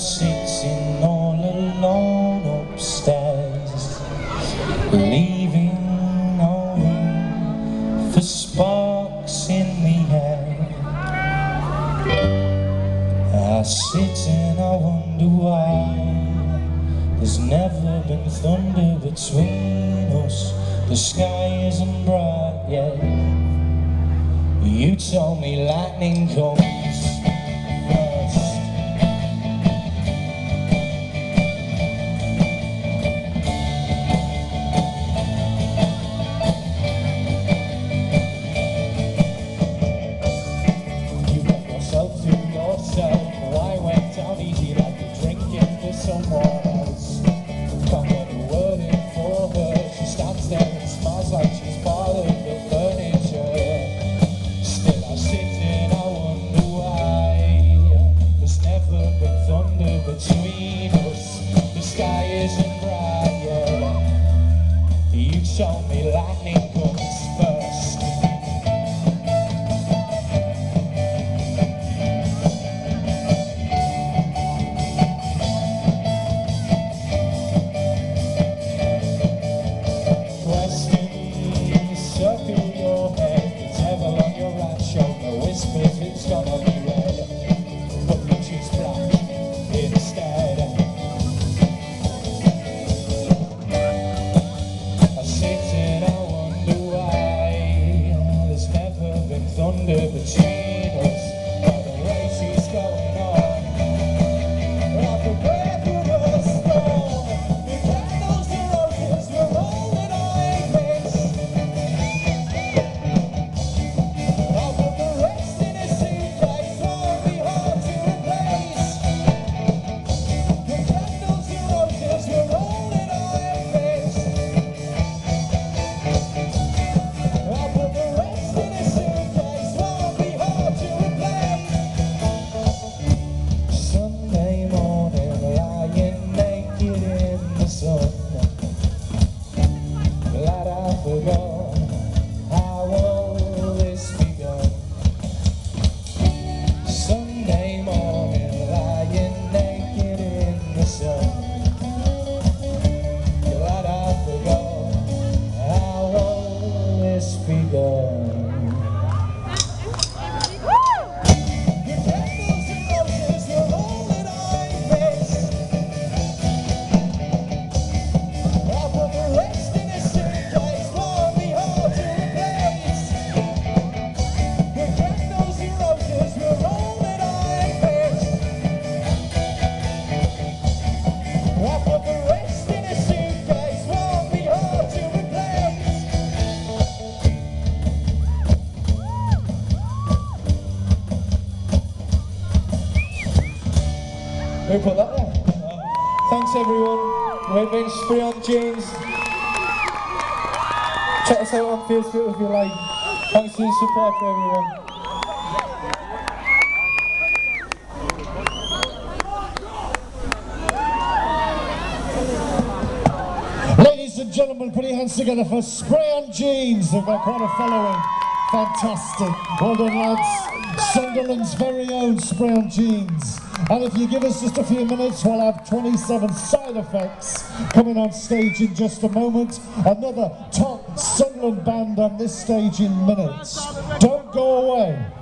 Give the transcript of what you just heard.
sitting all alone upstairs Leaving no room for sparks in the air. I sit and I wonder why There's never been thunder between us. The sky isn't bright yet. You told me lightning comes. Your head, the devil on your right shoulder. Whispers it's gonna be red, but you choose black instead. I sit and I wonder why there's never been thunder between Who put that there? Thanks everyone. We've been Spray on Jeans. Check us out on Facebook if you like. Thanks for the support everyone. Ladies and gentlemen, put your hands together for Spray on Jeans. They've got quite a following. Fantastic. Well done, lads. Sunderland's very own Spray on Jeans. And if you give us just a few minutes, we'll have 27 side effects coming on stage in just a moment. Another top Sunderland band on this stage in minutes. Don't go away.